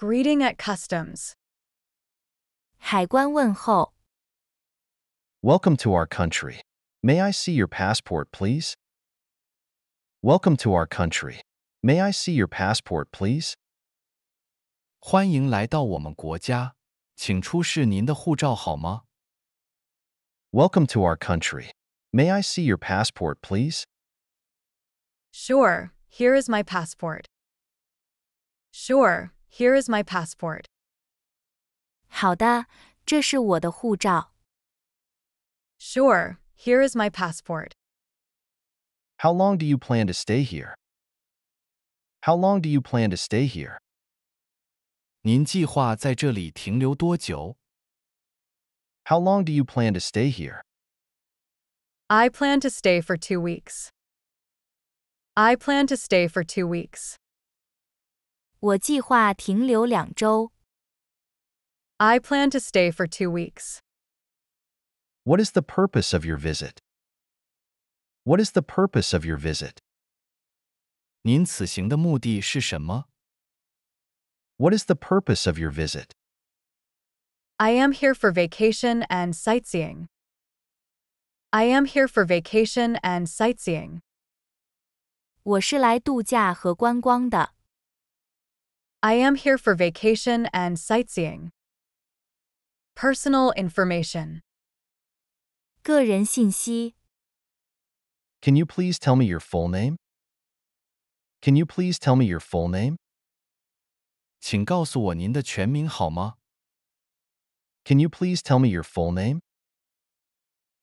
Greeting at customs. 海关问候。 Welcome to our country. May I see your passport, please? Welcome to our country. May I see your passport, please? 欢迎来到我们国家，请出示您的护照好吗？ Welcome to our country. May I see your passport, please? Sure, here is my passport. Sure, here is my passport. 好的，这是我的护照。 Sure, here is my passport. How long do you plan to stay here? How long do you plan to stay here? 您计划在这里停留多久？ How long do you plan to stay here? I plan to stay for two weeks. I plan to stay for two weeks. 我计划停留两周。 I plan to stay for two weeks. What is the purpose of your visit? What is the purpose of your visit? 您此行的目的是什么？ What is the purpose of your visit? I am here for vacation and sightseeing. I am here for vacation and sightseeing. 我是来度假和观光的。 I am here for vacation and sightseeing. Personal information. 个人信息。 Can you please tell me your full name? Can you please tell me your full name? 请告诉我您的全名好吗？ Can you please tell me your full name?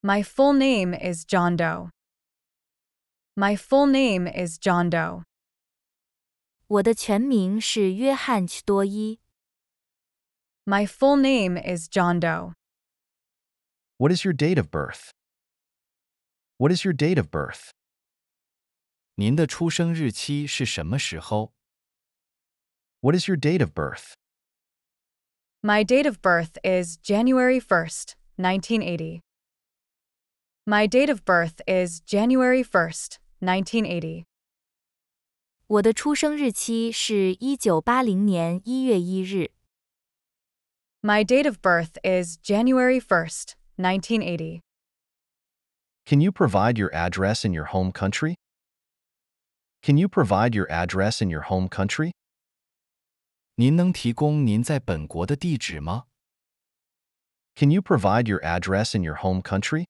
My full name is John Doe. My full name is John Doe. 我的全名是约翰·曲多伊。 My full name is John Doe. What is your date of birth? What is your date of birth? 您的出生日期是什么时候？ What is your date of birth? My date of birth is January 1st, 1980. My date of birth is January 1st, 1980. 我的出生日期是一九八零年一月一日。 My date of birth is January 1st, 1980. Can you provide your address in your home country? Can you provide your address in your home country? 您能提供您在本国的地址吗？ Can you provide your address in your home country?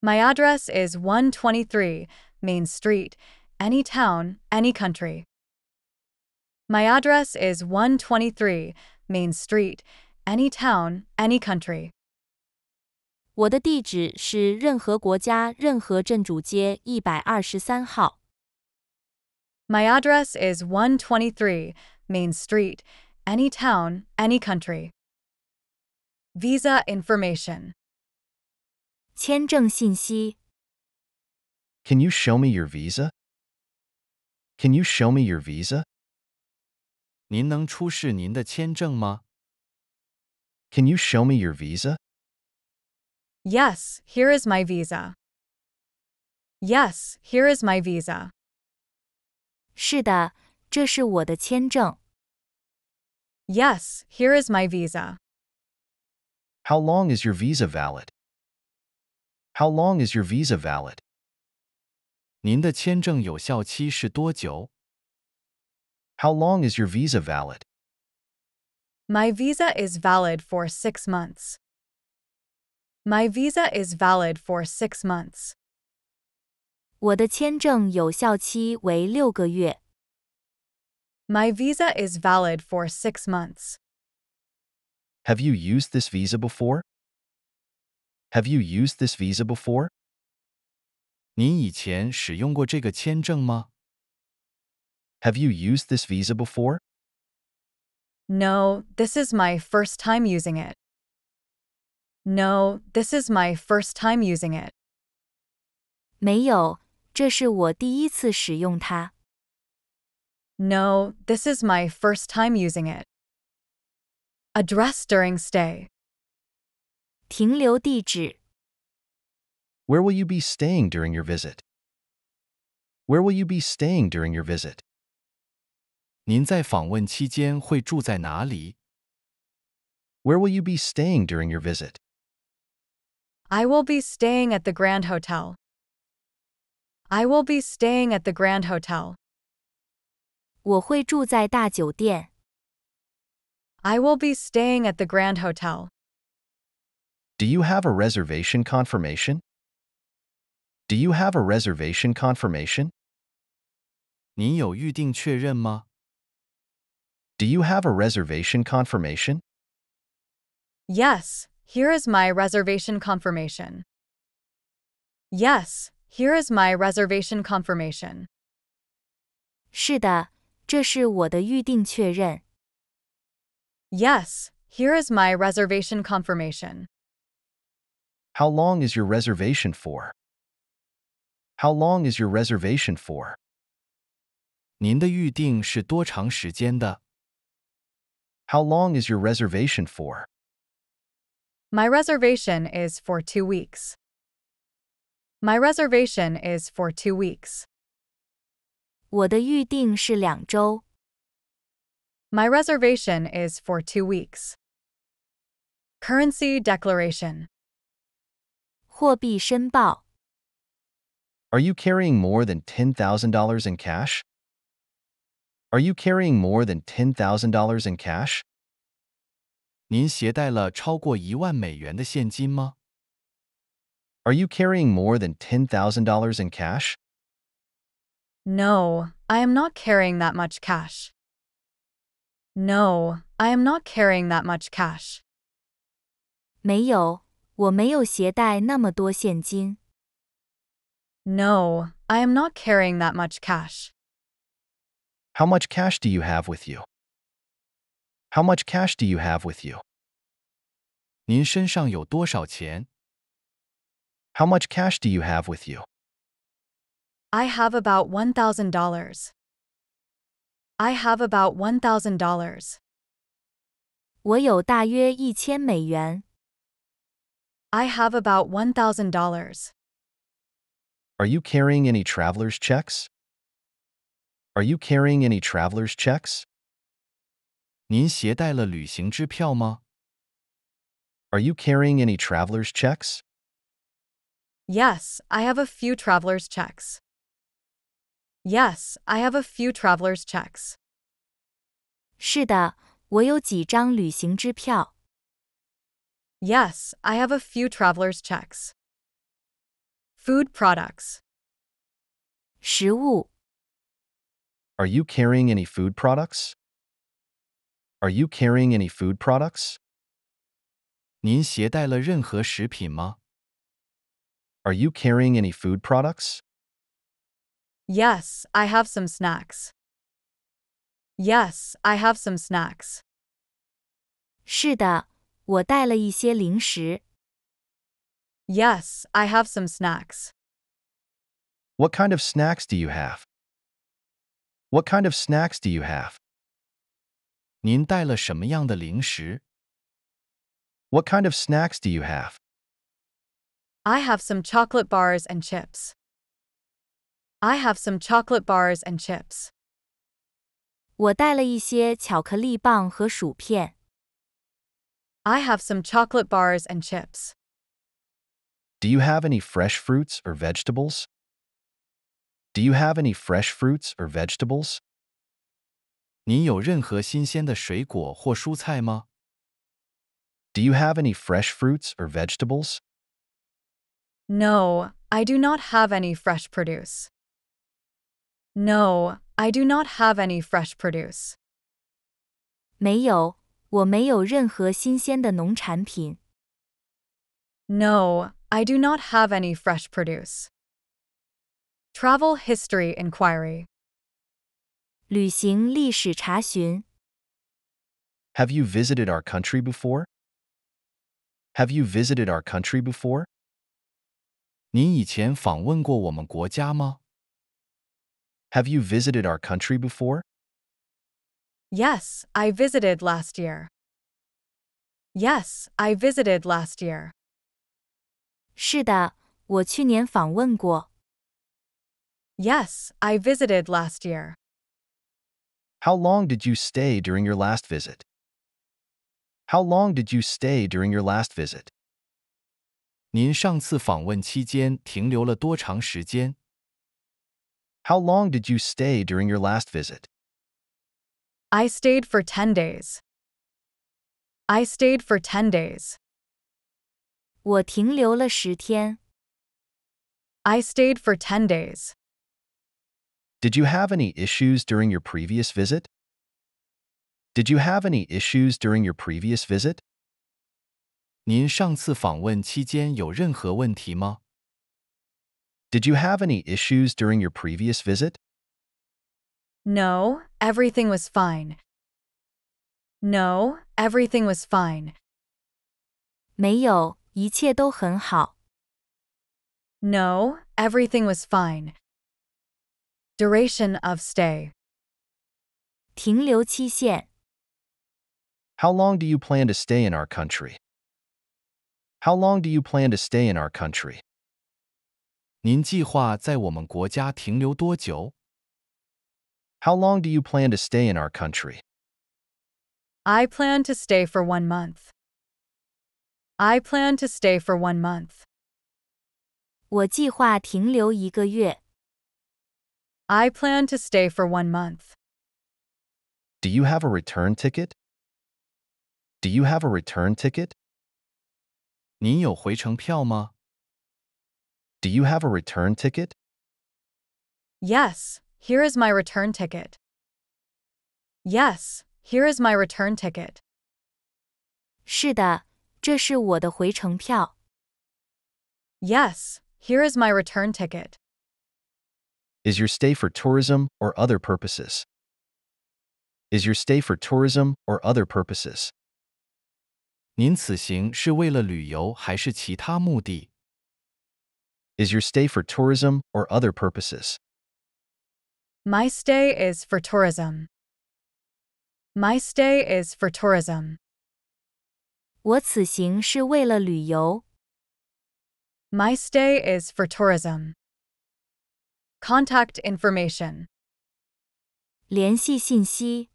My address is 123 Main Street, any town, any country. My address is 123 Main Street, any town, any country. 我的地址是任何国家任何镇主街一百二十三号。 My address is 123 Main Street, any town, any country. Visa information. 签证信息。 Can you show me your visa? Can you show me your visa? 您能出示您的签证吗？ Can you show me your visa? Yes, here is my visa. Yes, here is my visa. 是的，这是我的签证。 Yes, here is my visa. How long is your visa valid? How long is your visa valid? 您的签证有效期是多久？ How long is your visa valid? My visa is valid for six months. My visa is valid for six months. 我的签证有效期为六个月。 My visa is valid for six months. Have you used this visa before? Have you used this visa before? 您以前使用过这个签证吗？ Have you used this visa before? No, this is my first time using it. No, this is my first time using it. 没有，这是我第一次使用它。 No, this is my first time using it. Address during stay. 停留地址。 Where will you be staying during your visit? Where will you be staying during your visit? 您在访问期间会住在哪里？ Where will you be staying during your visit? I will be staying at the Grand Hotel. I will be staying at the Grand Hotel. 我会住在大酒店。 I will be staying at the Grand Hotel. Do you have a reservation confirmation? Do you have a reservation confirmation? 您有预订确认吗？ Do you have a reservation confirmation? Yes, here is my reservation confirmation. Yes, here is my reservation confirmation. 是的，这是我的预订确认。 Yes, here is my reservation confirmation. How long is your reservation for? How long is your reservation for? 您的预订是多长时间的？ How long is your reservation for? My reservation is for two weeks. My reservation is for two weeks. 我的预订是两周。 My reservation is for two weeks. Currency declaration. 货币申报。 Are you carrying more than $10,000 in cash? Are you carrying more than $10,000 in cash? 您携带了超过一万美元的现金吗？ Are you carrying more than $10,000 in cash? No, I am not carrying that much cash. No, I am not carrying that much cash. 没有，我没有携带那么多现金。 No, I am not carrying that much cash. How much cash do you have with you? How much cash do you have with you? 您身上有多少钱？ How much cash do you have with you? I have about $1,000. I have about $1,000. 我有大约一千美元。 I have about $1,000. Are you carrying any traveler's checks? Are you carrying any traveler's checks? 您携带了旅行支票吗？ Are you carrying any traveler's checks? Yes, I have a few traveler's checks. Yes, I have a few traveler's checks. 是的，我有几张旅行支票。 Yes, I have a few traveler's checks. Food products. 食物。 Are you carrying any food products? Are you carrying any food products? 您携带了任何食品吗？ Are you carrying any food products? Yes, I have some snacks. Yes, I have some snacks. 是的，我带了一些零食。 Yes, I have some snacks. What kind of snacks do you have? What kind of snacks do you have? 您带了什么样的零食？ What kind of snacks do you have? I have some chocolate bars and chips. I have some chocolate bars and chips. 我带了一些巧克力棒和薯片。 I have some chocolate bars and chips. Do you have any fresh fruits or vegetables? Do you have any fresh fruits or vegetables? 您有任何新鲜的水果或蔬菜吗？ Do you have any fresh fruits or vegetables? No, I do not have any fresh produce. No, I do not have any fresh produce. 没有，我没有任何新鲜的农产品。 No, I do not have any fresh produce. Travel history inquiry. 旅行历史查询。 Have you visited our country before? Have you visited our country before? 您以前访问过我们国家吗？ Have you visited our country before? Yes, I visited last year. Yes, I visited last year. 是的，我去年访问过。 Yes, I visited last year. How long did you stay during your last visit? How long did you stay during your last visit? 您上次访问期间停留了多长时间？ How long did you stay during your last visit? I stayed for 10 days. I stayed for 10 days. 我停留了十天。 I stayed for 10 days. Did you have any issues during your previous visit? Did you have any issues during your previous visit? 您上次访问期间有任何问题吗？ Did you have any issues during your previous visit? No, everything was fine. No, everything was fine. 没有， 一切都很好。 No, everything was fine. Duration of stay. 停留期限。 How long do you plan to stay in our country? How long do you plan to stay in our country? 您计划在我们国家停留多久？ How long do you plan to stay in our country? I plan to stay for one month. I plan to stay for one month. 我计划停留一个月。 I plan to stay for one month. Do you have a return ticket? Do you have a return ticket? 您有回程票吗？ Do you have a return ticket? Yes, here is my return ticket. Yes, here is my return ticket. 是的， 这是我的回程票。 Yes, here is my return ticket. Is your stay for tourism or other purposes? Is your stay for tourism or other purposes? 您此行是为了旅游还是其他目的？ Is your stay for tourism or other purposes? My stay is for tourism. My stay is for tourism. 我此行是为了旅游。 My stay is for tourism. Contact information. 联系信息。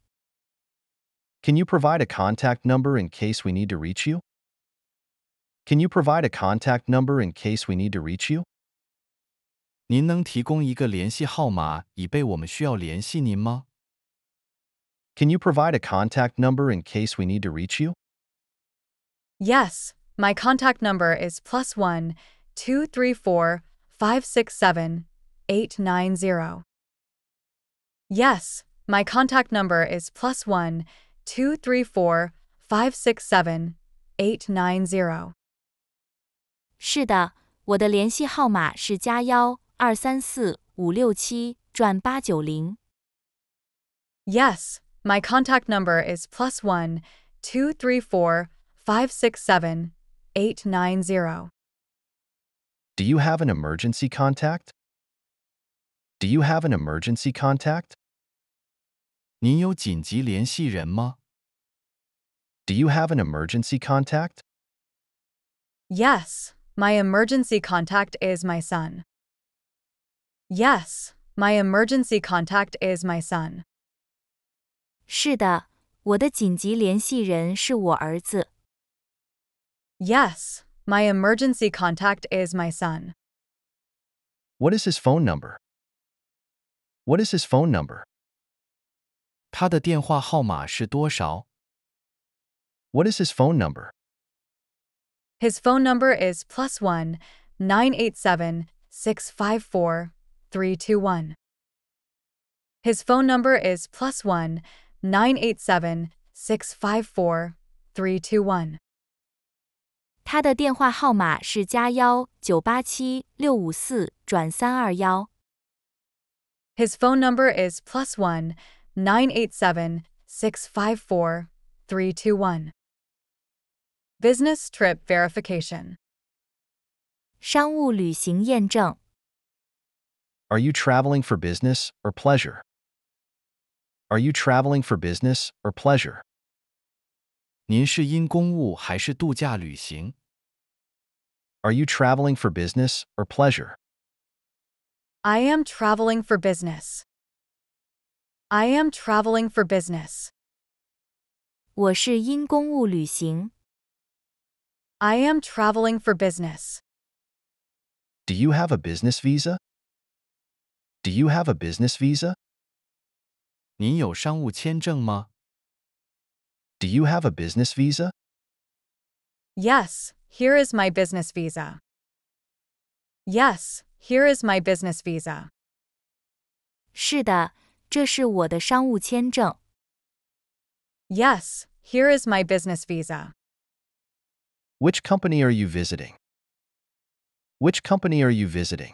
Can you provide a contact number in case we need to reach you? Can you provide a contact number in case we need to reach you? 您能提供一个联系号码，以备我们需要联系您吗？ Can you provide a contact number in case we need to reach you? Yes, my contact number is plus one two three four five six seven eight nine zero. Yes, my contact number is plus one two three four five six seven eight nine zero. 是的，我的联系号码是加幺二三四五六七转八九零。Yes, my contact number is plus one two three four five six seven eight nine zero. Do you have an emergency contact? Do you have an emergency contact? 您有紧急联系人吗？ Do you have an emergency contact? Yes, my emergency contact is my son. Yes, my emergency contact is my son. 是的，我的紧急联系人是我儿子。 Yes, my emergency contact is my son. What is his phone number? What is his phone number? 他的电话号码是多少？ What is his phone number? His phone number is plus one nine eight seven six five four three two one. His phone number is plus one nine eight seven six five four three two one. 他的电话号码是加幺九八七六五四转三二幺。 His phone number is plus one nine eight seven six five four three two one. Business trip verification. 商务旅行验证。 Are you traveling for business or pleasure? Are you traveling for business or pleasure? 您是因公务还是度假旅行？ Are you traveling for business or pleasure? I am traveling for business. I am traveling for business. 我是因公务旅行。 I am traveling for business. Do you have a business visa? Do you have a business visa? 您有商务签证吗？ Do you have a business visa? Yes, here is my business visa. Yes, here is my business visa. 是的，这是我的商务签证。 Yes, here is my business visa. Which company are you visiting? Which company are you visiting?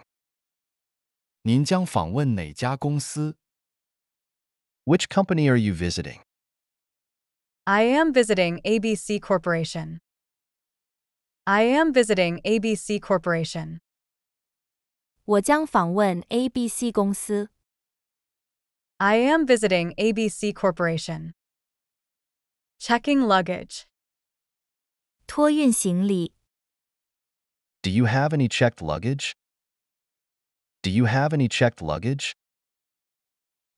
您将访问哪家公司？ Which company are you visiting? I am visiting ABC Corporation. I am visiting ABC Corporation. 我将访问 ABC 公司。 I am visiting ABC Corporation. Checking luggage. 托运行李。 Do you have any checked luggage? Do you have any checked luggage?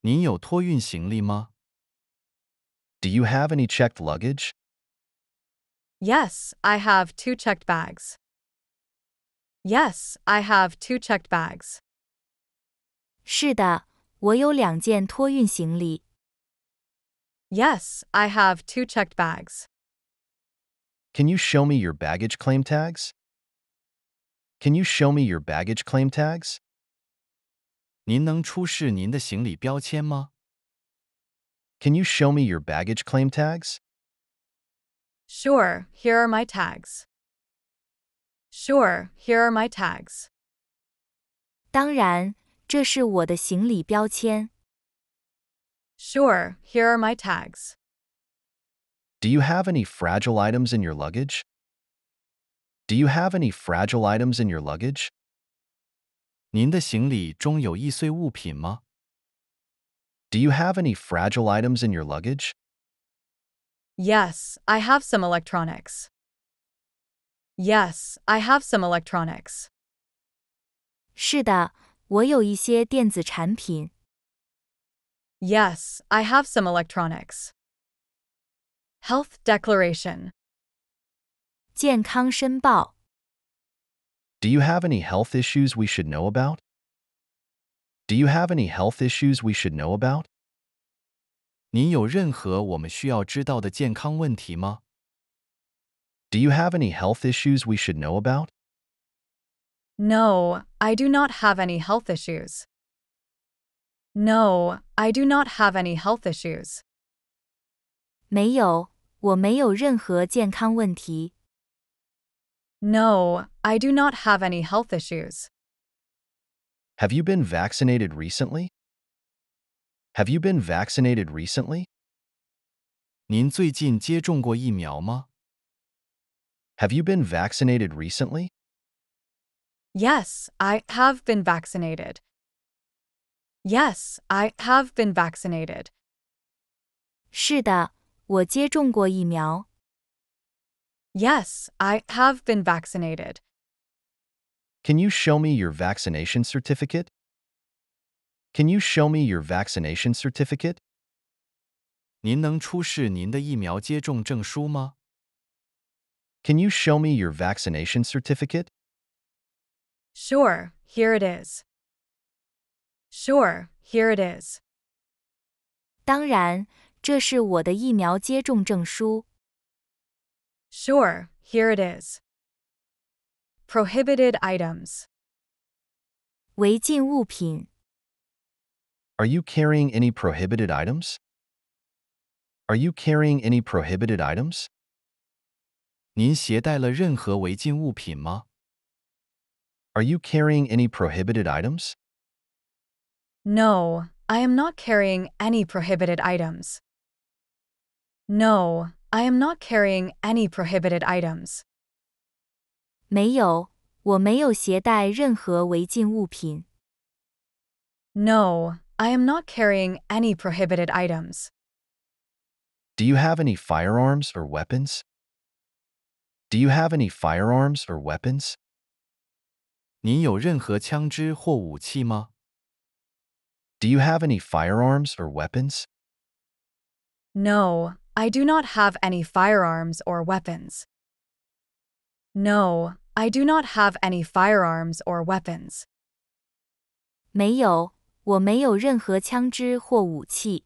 您有托运行李吗？ Do you have any checked luggage? Yes, I have two checked bags. Yes, I have two checked bags. 是的，我有两件托运行李。 Yes, I have two checked bags. Can you show me your baggage claim tags? Can you show me your baggage claim tags? 您能出示您的行李标签吗？ Can you show me your baggage claim tags? Sure, here are my tags. Sure, here are my tags. 当然，这是我的行李标签。 Sure, here are my tags. Do you have any fragile items in your luggage? Do you have any fragile items in your luggage? 您的行李中有易碎物品吗？ Do you have any fragile items in your luggage? Yes, I have some electronics. Yes, I have some electronics. 是的，我有一些电子产品。 Yes, I have some electronics. Health declaration. 健康申报。 Do you have any health issues we should know about? Do you have any health issues we should know about? 您有任何我们需要知道的健康问题吗？ Do you have any health issues we should know about? No, I do not have any health issues. No, I do not have any health issues. 没有，我没有任何健康问题。 No, I do not have any health issues. Have you been vaccinated recently? Have you been vaccinated recently? 您最近接种过疫苗吗？ Have you been vaccinated recently? Yes, I have been vaccinated. Yes, I have been vaccinated. 是的，我接种过疫苗。 Yes, I have been vaccinated. Can you show me your vaccination certificate? Can you show me your vaccination certificate? 您能出示您的疫苗接种证书吗？ Can you show me your vaccination certificate? Sure, here it is. Sure, here it is. 当然，这是我的疫苗接种证书。 Sure, here it is. Prohibited items. 违禁物品。 Are you carrying any prohibited items? Are you carrying any prohibited items? 您携带了任何违禁物品吗？ Are you carrying any prohibited items? No, I am not carrying any prohibited items. No, I am not carrying any prohibited items. 没有，我没有携带任何违禁物品。 No, I am not carrying any prohibited items. Do you have any firearms or weapons? Do you have any firearms or weapons? 您有任何枪支或武器吗？ Do you have any firearms or weapons? No, I do not have any firearms or weapons. No, I do not have any firearms or weapons. 没有，我没有任何枪支或武器。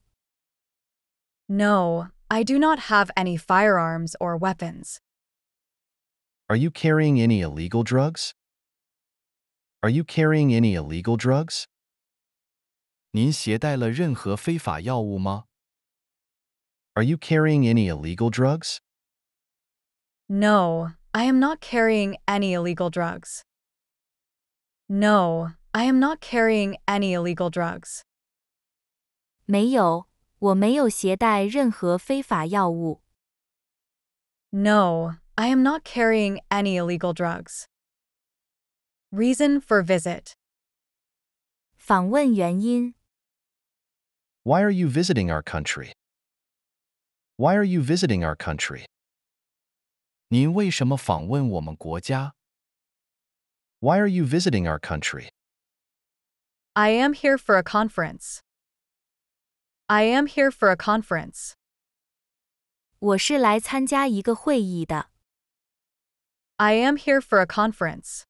No, I do not have any firearms or weapons. Are you carrying any illegal drugs? Are you carrying any illegal drugs? 您携带了任何非法药物吗？ Are you carrying any illegal drugs? No, I am not carrying any illegal drugs. No, I am not carrying any illegal drugs. 没有，我没有携带任何非法药物。 No, I am not carrying any illegal drugs. Reason for visit. 访问原因： Why are you visiting our country? Why are you visiting our country? 您为什么访问我们国家？ Why are you visiting our country? I am here for a conference. I am here for a conference. 我是来参加一个会议的。 I am here for a conference.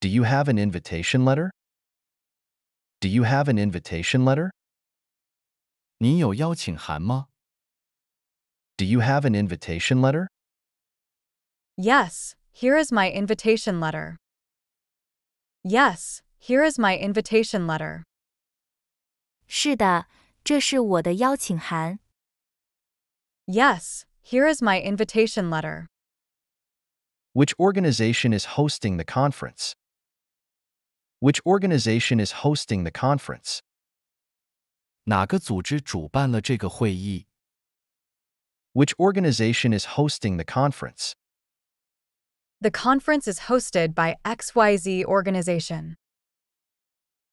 Do you have an invitation letter? Do you have an invitation letter? 您有邀请函吗？ Do you have an invitation letter? Yes, here is my invitation letter. Yes, here is my invitation letter. 是的，这是我的邀请函。 Yes, here is my invitation letter. Which organization is hosting the conference? Which organization is hosting the conference? 哪个组织主办了这个会议？ Which organization is hosting the conference? The conference is hosted by XYZ organization.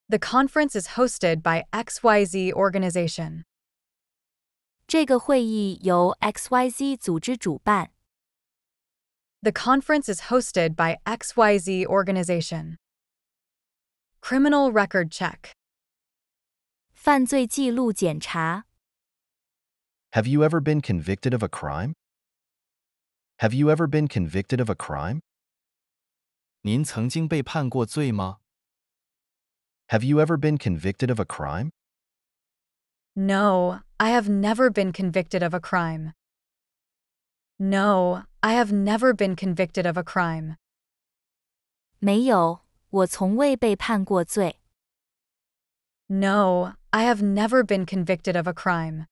The conference is hosted by XYZ organization. 这个会议由 XYZ 组织主办。 The conference is hosted by XYZ organization. Criminal record check. 犯罪记录检查。 Have you ever been convicted of a crime? Have you ever been convicted of a crime? 您曾经被判过罪吗？ Have you ever been convicted of a crime? No, I have never been convicted of a crime. No, I have never been convicted of a crime. 没有，我从未被判过罪。 No, I have never been convicted of a crime.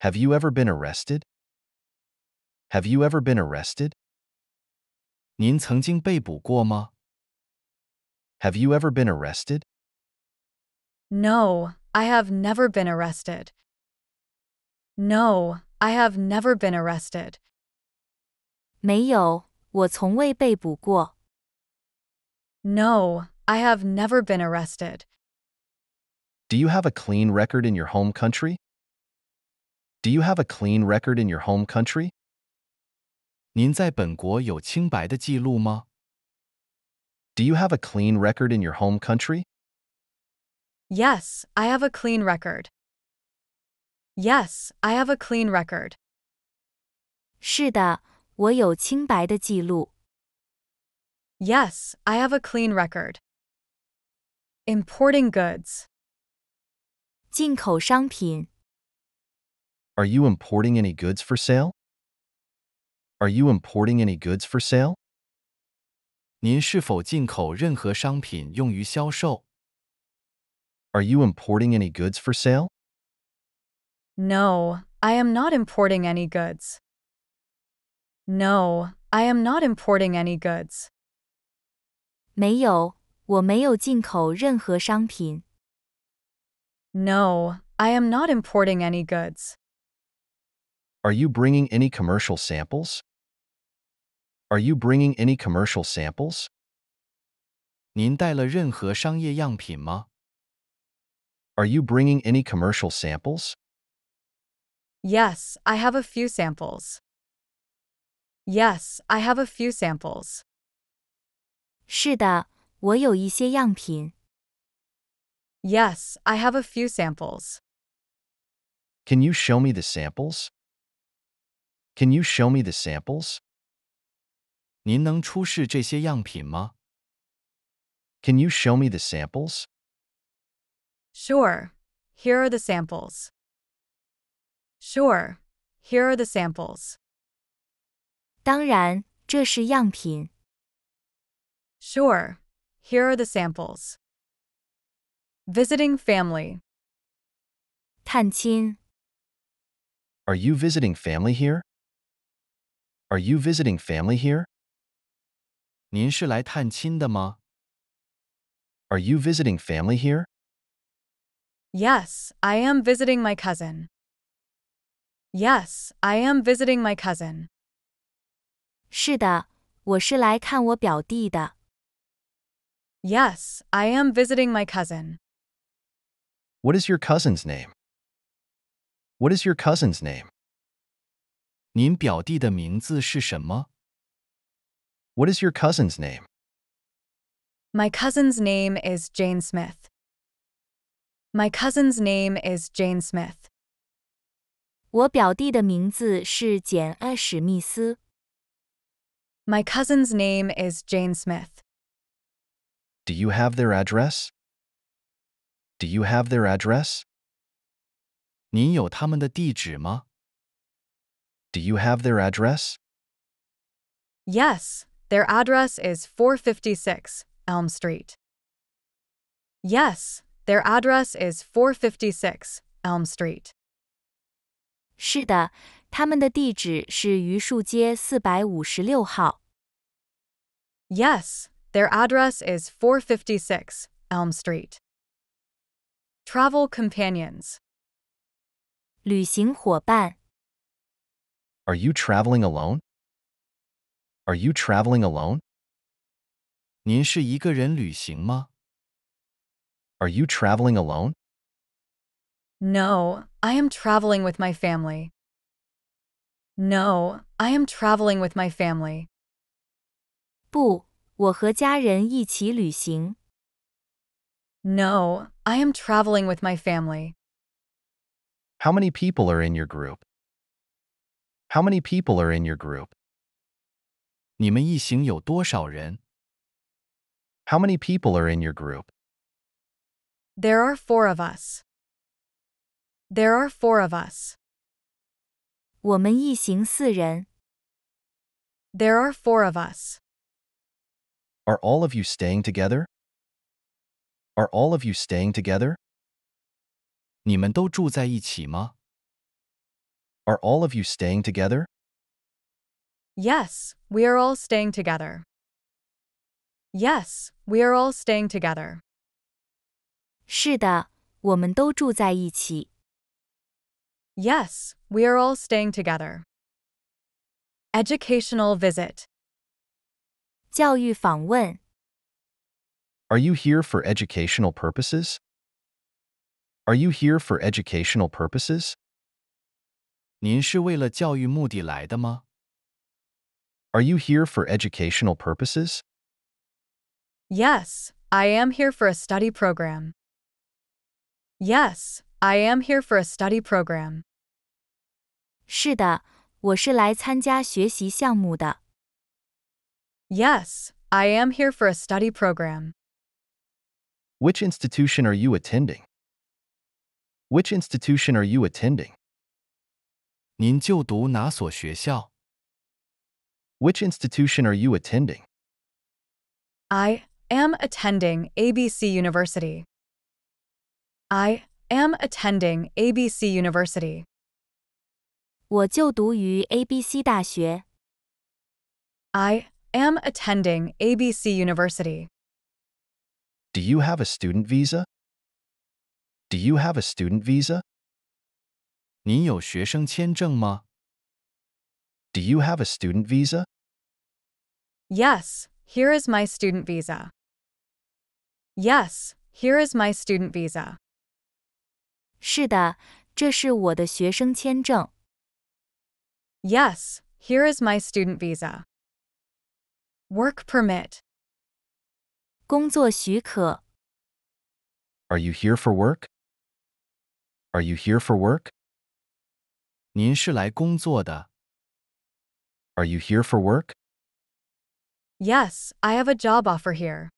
Have you ever been arrested? Have you ever been arrested? 您曾经被捕过吗？ Have you ever been arrested? No, I have never been arrested. No, I have never been arrested. 没有，我从未被捕过。 No, I have never been arrested. Do you have a clean record in your home country? Do you have a clean record in your home country? 您在本国有清白的记录吗？ Do you have a clean record in your home country? Yes, I have a clean record. Yes, I have a clean record. 是的，我有清白的记录。 Yes, I have a clean record. Importing goods. 进口商品。 Are you importing any goods for sale? Are you importing any goods for sale? 您是否进口任何商品用于销售？ Are you importing any goods for sale? No, I am not importing any goods. No, I am not importing any goods. 没有，我没有进口任何商品。 No, I am not importing any goods. Are you bringing any commercial samples? Are you bringing any commercial samples? 您带了任何商业样品吗？ Are you bringing any commercial samples? Yes, I have a few samples. Yes, I have a few samples. 是的，我有一些样品。 Yes, I have a few samples. Can you show me the samples? Can you show me the samples? 您能出示这些样品吗？ Can you show me the samples? Sure. Here are the samples. Sure. Here are the samples. 当然，这是样品。 Sure. Here are the samples. Visiting family. 探亲， Are you visiting family here? Are you visiting family here? 您是来探亲的吗？ Are you visiting family here? Yes, I am visiting my cousin. Yes, I am visiting my cousin. 是的，我是来看我表弟的。 Yes, I am visiting my cousin. What is your cousin's name? What is your cousin's name? 您表弟的名字是什么？ What is your cousin's name? My cousin's name is Jane Smith. My cousin's name is Jane Smith. 我表弟的名字是简·埃史密斯。 My cousin's name is Jane Smith. Do you have their address? Do you have their address? 您有他们的地址吗？ Do you have their address? Yes, their address is 456 Elm Street. Yes, their address is 456 Elm Street. 是的，他们的地址是榆树街四百五十六号。 Yes, their address is 456 Elm Street. Travel companions. 旅行伙伴， Are you traveling alone? Are you traveling alone? 您是一个人旅行吗？ Are you traveling alone? No, I am traveling with my family. No, I am traveling with my family. 不，我和家人一起旅行。 No, I am traveling with my family. How many people are in your group? How many people are in your group? 你们一行有多少人？ How many people are in your group? There are four of us. There are four of us. 我们一行四人。 There are four of us. Are all of you staying together? Are all of you staying together? 你们都住在一起吗？ Are all of you staying together? Yes, we are all staying together. Yes, we are all staying together. 是的，我们都住在一起。 Yes, we are all staying together. Educational visit. 教育访问， Are you here for educational purposes? Are you here for educational purposes? 您是为了教育目的来的吗？ Are you here for educational purposes? Yes, I am here for a study program. Yes, I am here for a study program. 是的，我是来参加学习项目的。 Yes, I am here for a study program. Which institution are you attending? Which institution are you attending? 您就读哪所学校？ Which institution are you attending? I am attending ABC University. I am attending ABC University. 我就读于 ABC 大学。 I am attending ABC University. Do you have a student visa? Do you have a student visa? 您有学生签证吗？ Do you have a student visa? Yes, here is my student visa. Yes, here is my student visa. 是的，这是我的学生签证。 Yes, here is my student visa. Work permit. 工作许可， Are you here for work? Are you here for work? 您是来工作的。 Are you here for work? Yes, I have a job offer here.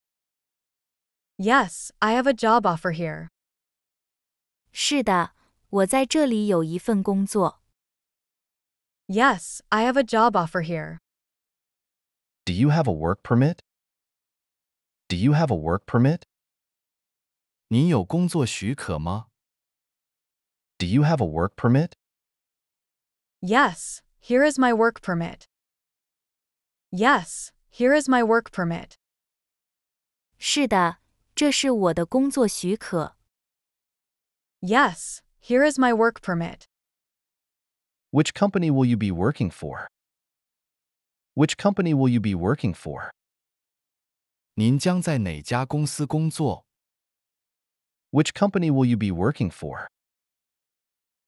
Yes, I have a job offer here. 是的，我在这里有一份工作。 Yes, I have a job offer here. Do you have a work permit? Do you have a work permit? 您有工作许可吗？ Do you have a work permit? Yes, here is my work permit. Yes, here is my work permit. 是的，这是我的工作许可。Yes, here is my work permit. Which company will you be working for? Which company will you be working for? 您将在哪家公司工作？Which company will you be working for?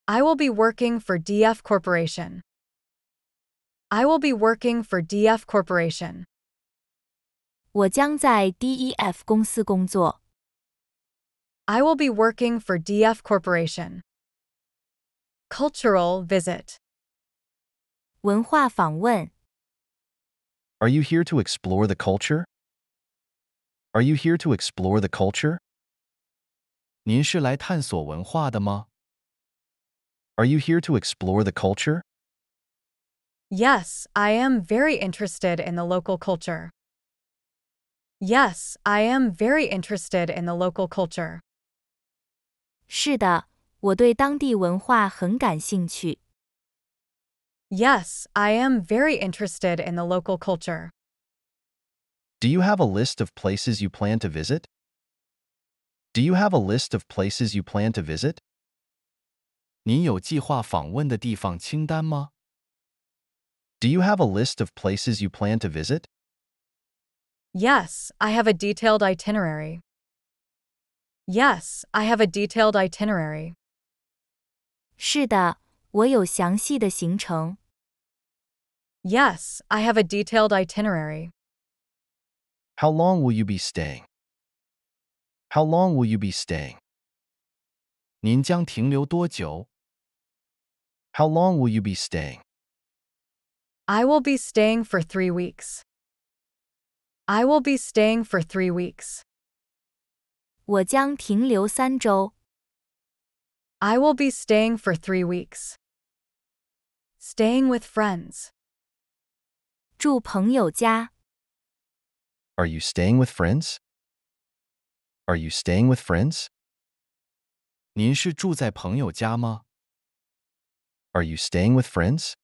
I will be working for DEF Corporation. I will be working for DEF Corporation. 我将在 DEF will be working for DF Corporation. Cultural visit. 文化访问。Are you here to explore the culture? Are you here to explore the culture? 您是来探索文化的吗？Are you here to explore the culture? Yes, I am very interested in the local culture. Yes, I am very interested in the local culture. 是的，我对当地文化很感兴趣。 Yes, I am very interested in the local culture. Do you have a list of places you plan to visit? Do you have a list of places you plan to visit? 您有计划访问的地方清单吗？ Do you have a list of places you plan to visit? Yes, I have a detailed itinerary. Yes, I have a detailed itinerary. 是的，我有详细的行程。 Yes, I have a detailed itinerary. How long will you be staying? How long will you be staying? 您将停留多久？ How long will you be staying? I will be staying for three weeks. I will be staying for three weeks. 我将停留三周。 I will be staying for three weeks. Staying with friends. 住朋友家。 Are you staying with friends? Are you staying with friends? 您是住在朋友家吗？ Are you staying with friends?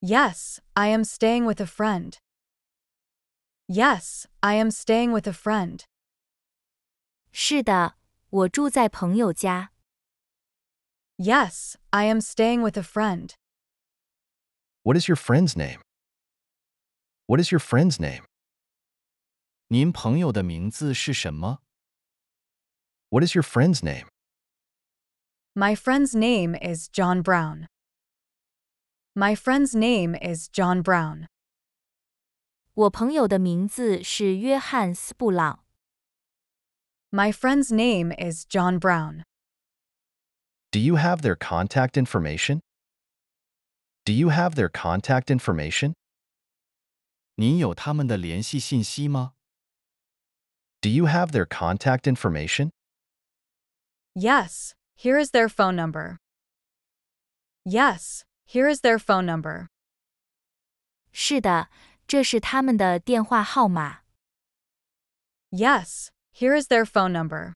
Yes, I am staying with a friend. Yes, I am staying with a friend. 是的，我住在朋友家。 Yes, I am staying with a friend. What is your friend's name? What is your friend's name? 您朋友的名字是什么？ What is your friend's name? My friend's name is John Brown. My friend's name is John Brown. 我朋友的名字是约翰斯布朗。 My friend's name is John Brown. Do you have their contact information? Do you have their contact information? 您有他们的联系信息吗？ Do you have their contact information? Yes, here is their phone number. Yes, here is their phone number. 是的，这是他们的电话号码。 Yes, here is their phone number.